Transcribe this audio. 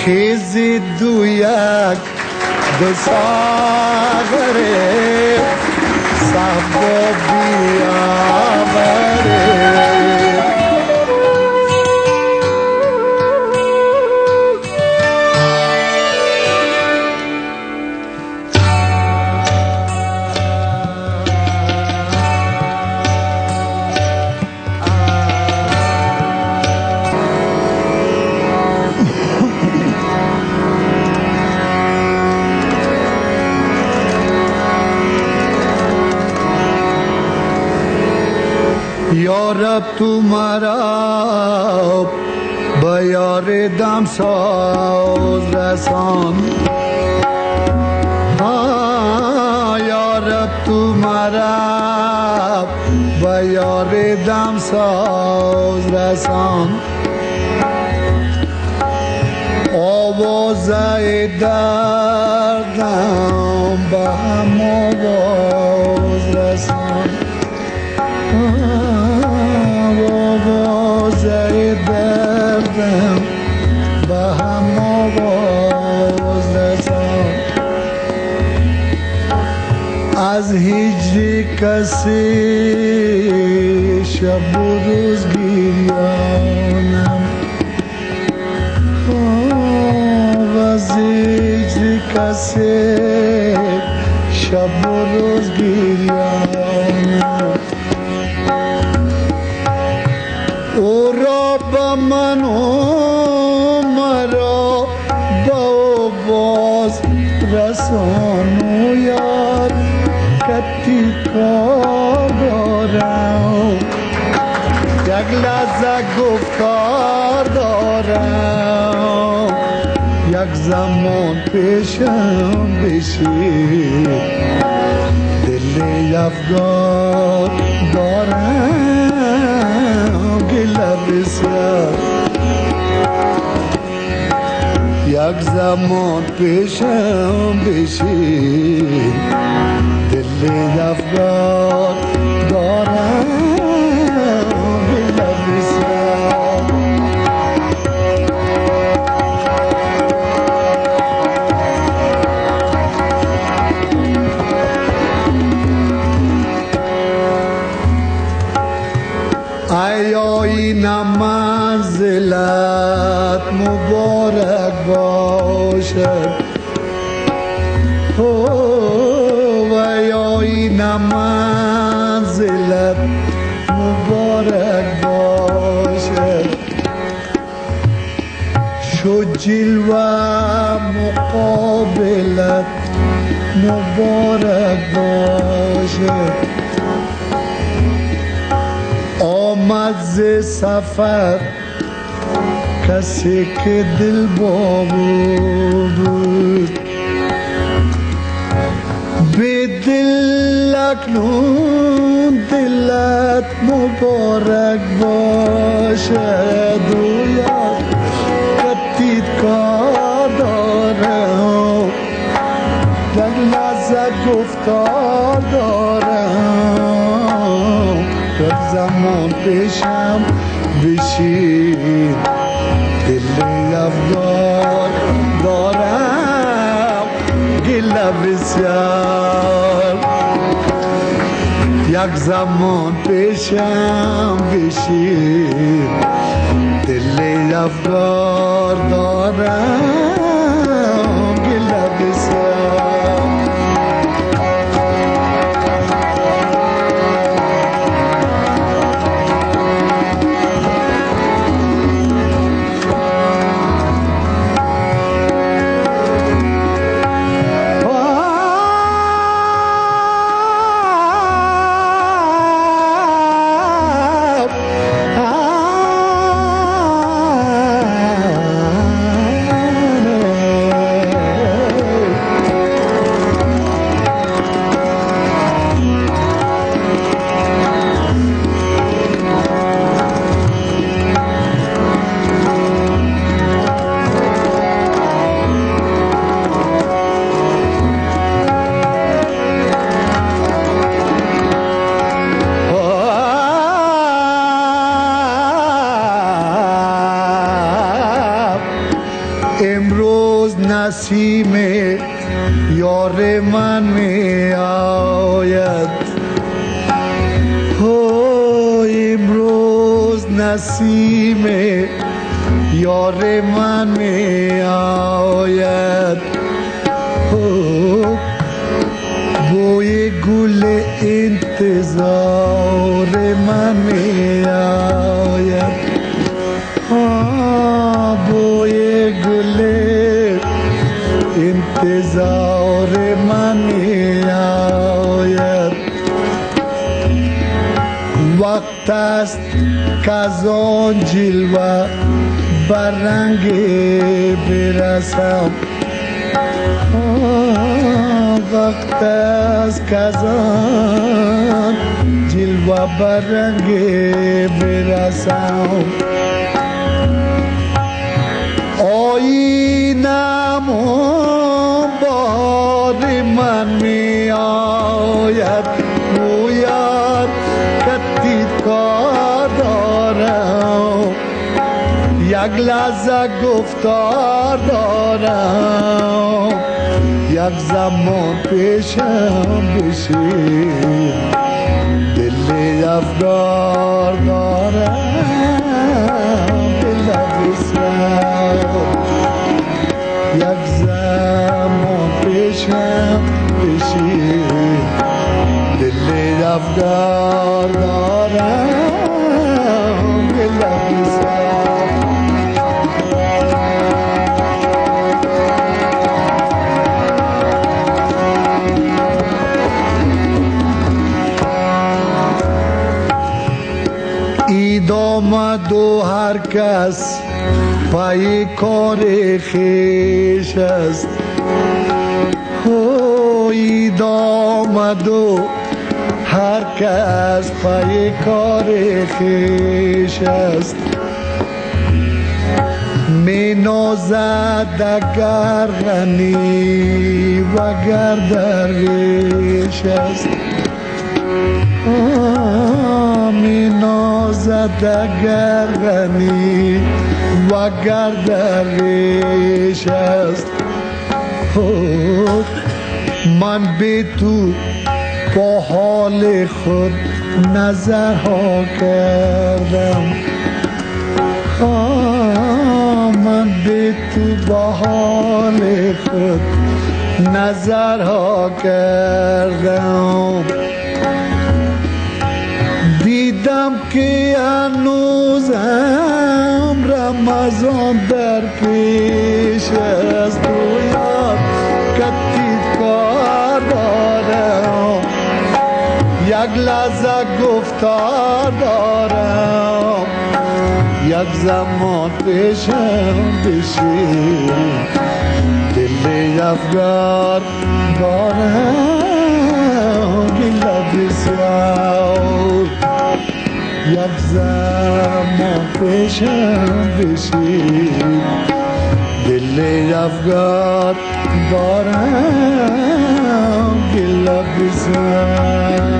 خیزید دو یک دو ساغره صحبا بیاوره یارب تو مرا به یار دم ساز رسان یارب تو مرا به یار دم ساز رسان آوازه دردم به هم them Bahama was the song Az hicri kasi şab buruz giryanım oh, Az گفتار دارم. یک زمان پیشم بشی دل افگار دارم. گله بسیار. یک زمان پیشم بشی دل افگار دارم. این منزلت مبارک باشد شو جلوه مقابلت مبارک باشد آمد ز سفر کسی که دل با بود. دل اکنون دلت مبارک باشد و یاد کتید کار دارم در لحظه گفتار دارم در زمان پیشم بشین دل افگار دارم گله بسیار یک زمان پیشم بشین. دل افگار دارم. نسیم یار من می آید بوی گل انتظار من می آید بوی گل انتظار است که از آن جلوه برنگ برسم وقت است که از آن جلوه برنگ برسم گفتار دارم. یک زمان پیشم بشی دل افگار دارم. دل یک زمان پیشم بشی دل افگار دارم. آمد و هر کس پای کار خیش است. اید آمد و هر کس پای کار خیش است. می نازد اگر غنی و گر درویش است. غنی و گر درویش است من به تو با حال خود نظرها کردم. من به تو با حال خود نظرها کردم. که هنوزم رمضان در پیش است و یاد کتی کار دارم. یک لحظه گفتار دارم. یک زمان پیشم بشی. دل افگار دارم. یک زمان پیشم بشی دل افگار دارم دل بسیار